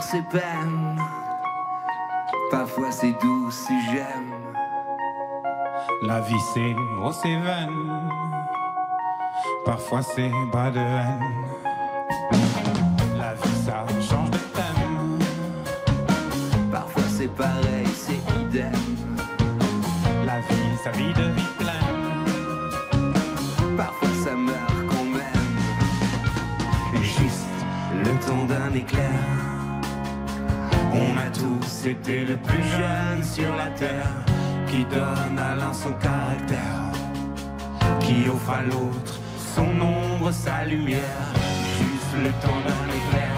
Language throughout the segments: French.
ses peines. Parfois c'est doux si j'aime. La vie c'est haut ses veines, parfois c'est bas de haine. La vie ça change de thème, Parfois c'est pareil, c'est idem. la vie sa vie de vie pleine. Parfois ça meurt quand même. Juste le temps d'un éclair. On a tous été le plus jeune sur la terre. Qui donne à l'un son caractère. Qui offre à l'autre son ombre, sa lumière. Juste le temps d'un éclair.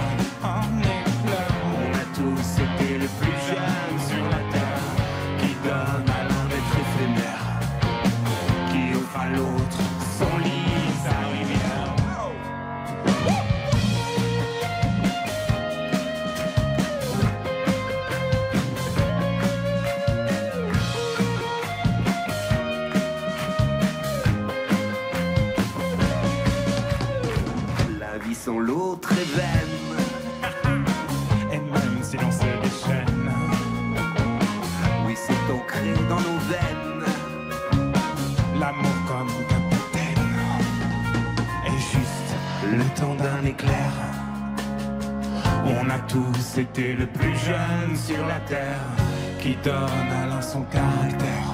Sans l'autre est vaine. et même si l'on se déchaîne, Oui, c'est ancré dans nos veines. l'amour comme capitaine est juste Le temps d'un éclair. On a tous été le plus jeune sur la terre. Qui donne à l'un son caractère.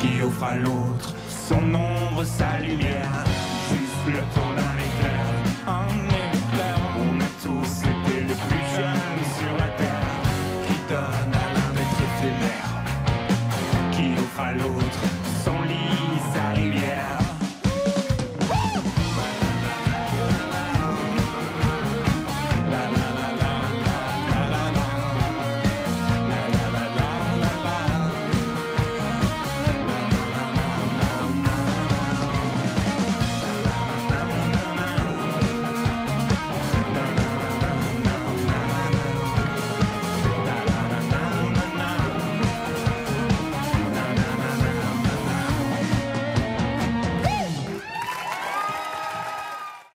Qui offre à l'autre son ombre, sa lumière. Juste le temps à l'autre.